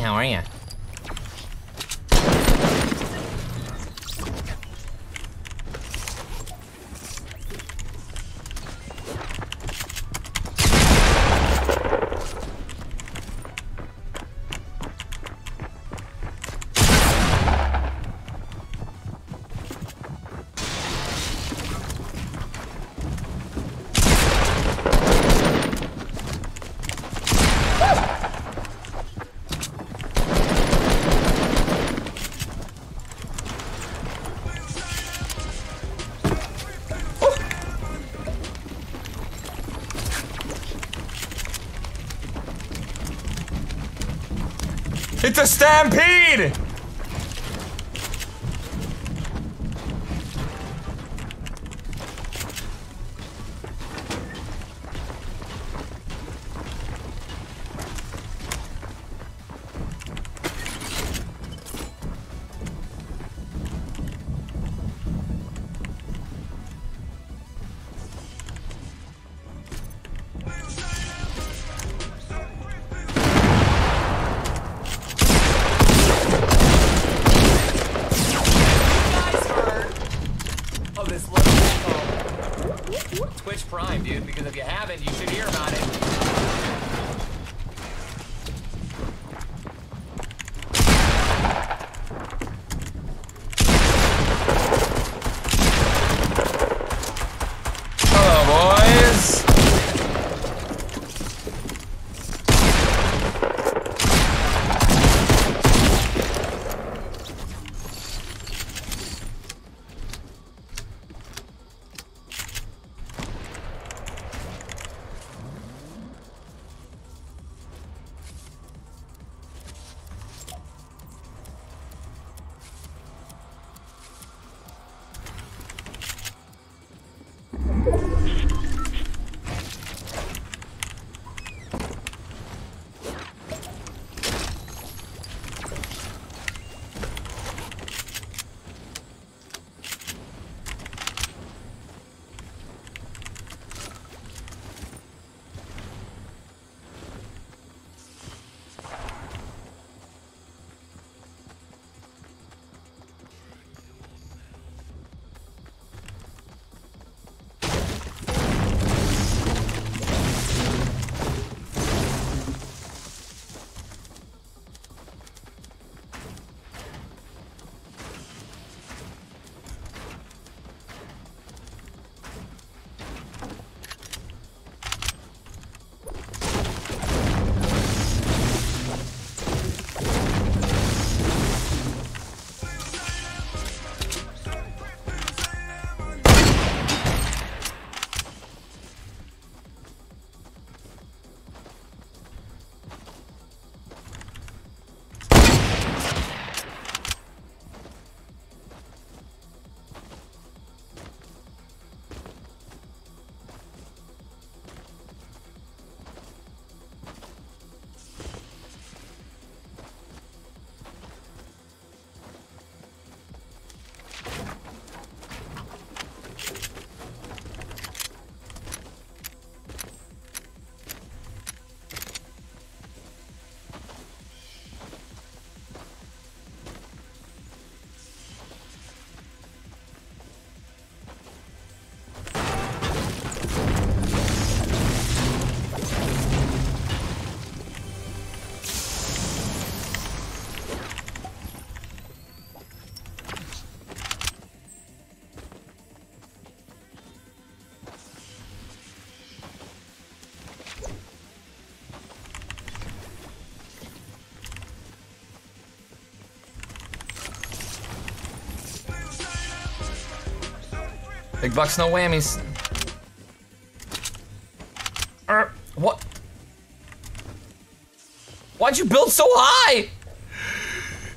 How are you? A stampede! Because if you Big bucks, no whammies. Er, what? Why'd you build so high?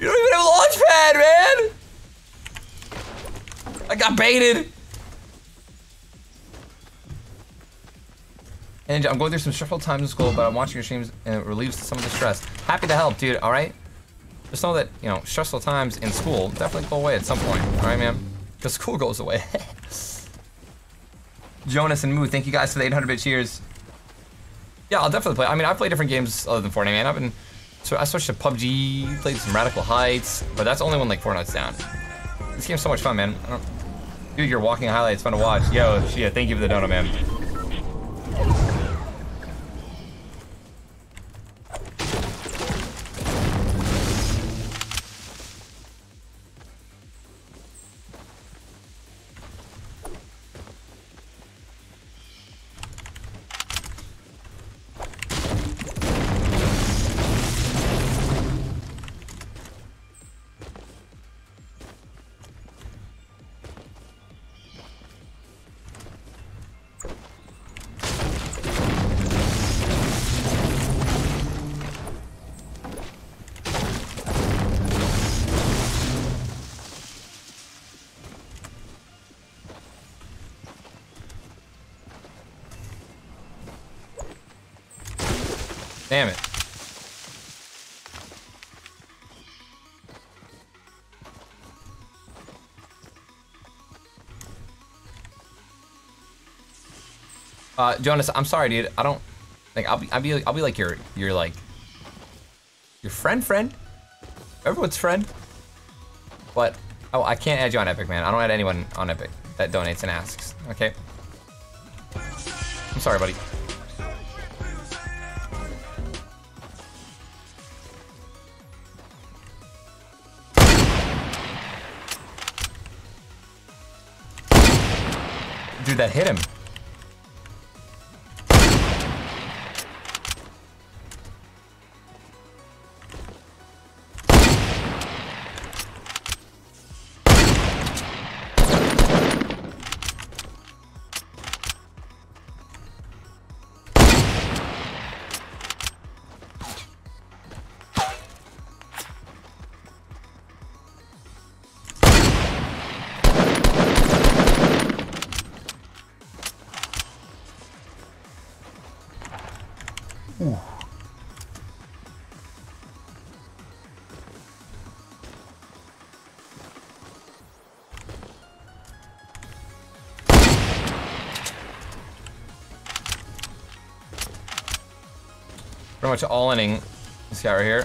You don't even have a launch pad, man! I got baited. And I'm going through some stressful times in school, but I'm watching your streams and it relieves some of the stress. Happy to help, dude, alright? Just know that, you know, stressful times in school definitely go away at some point, alright, man? School goes away. Jonas and Moo, thank you guys for the 800 bit cheers. Yeah, I'll definitely play. I mean, I play different games other than Fortnite, man. I've been So I switched to PUBG, played some Radical Heights, but that's only when like Fortnite's down. This game's so much fun, man. Dude, your walking highlights fun to watch. Yo, yeah, thank you for the donut, man. Uh, Jonas, I'm sorry, dude. I don't like. I'll be, I'll be, I'll be like your, your like, your friend, friend. Everyone's friend. But oh, I can't add you on Epic, man. I don't add anyone on Epic that donates and asks. Okay. I'm sorry, buddy. Dude, that hit him. Pretty much all inning this guy right here.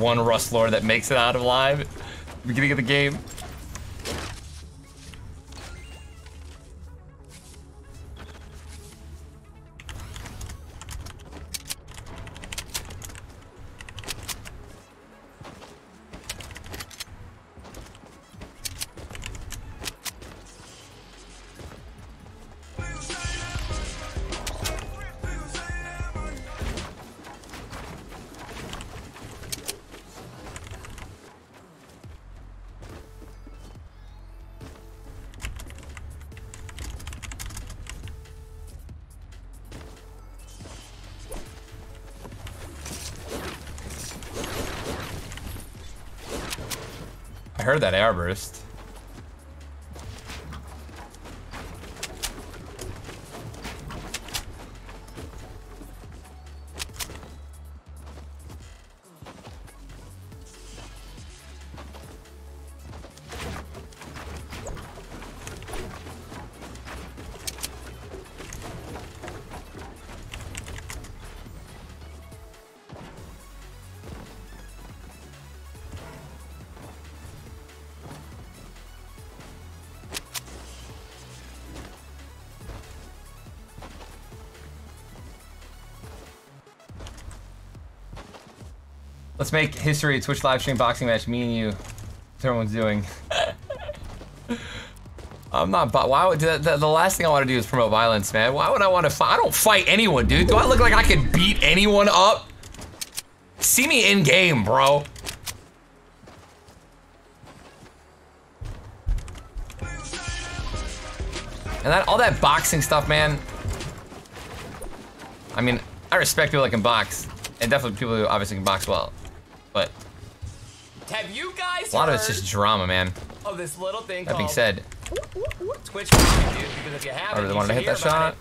One Rust Lord that makes it out of live. Beginning of the game. Heard that airburst. Let's make history Twitch live stream boxing match. Me and you. Everyone's doing. I'm not. But why would the, the, the last thing I want to do is promote violence, man? Why would I want to fight? I don't fight anyone, dude. Do I look like I can beat anyone up? See me in game, bro. And that all that boxing stuff, man. I mean, I respect people that can box, and definitely people who obviously can box well. But Have you guys a lot of it's just drama, man. of this little thing That being said, Twitch dude? Because if you I haven't, really wanted to hit that shot. it.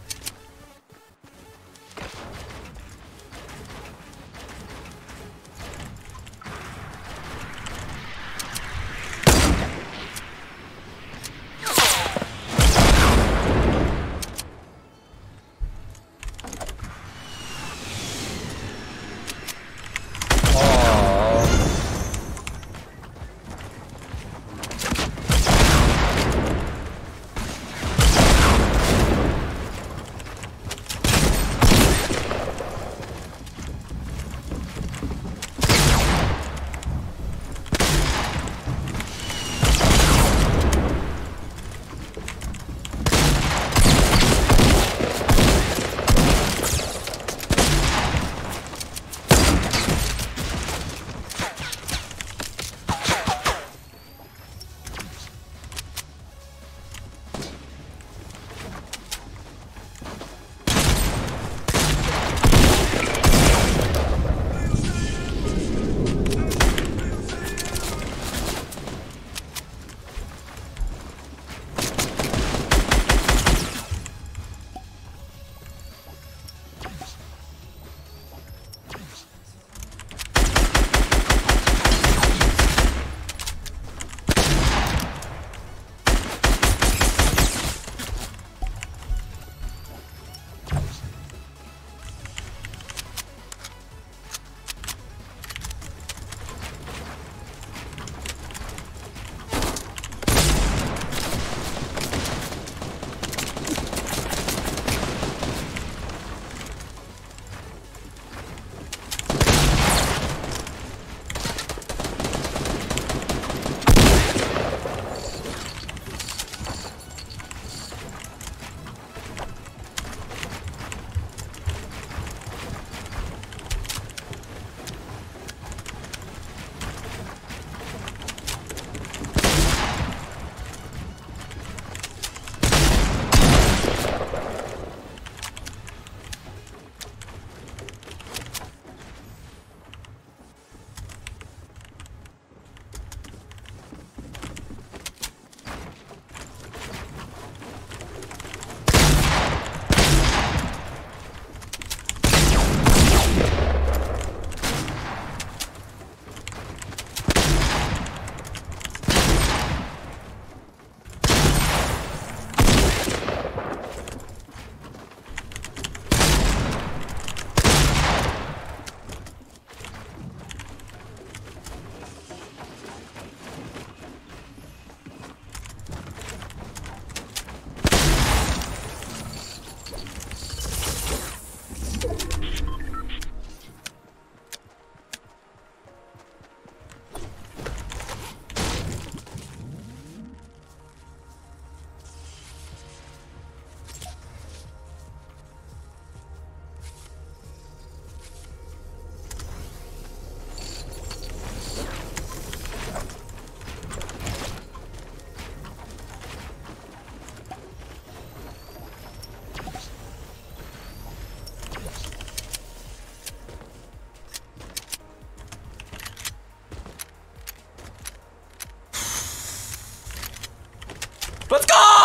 Let's go!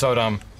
This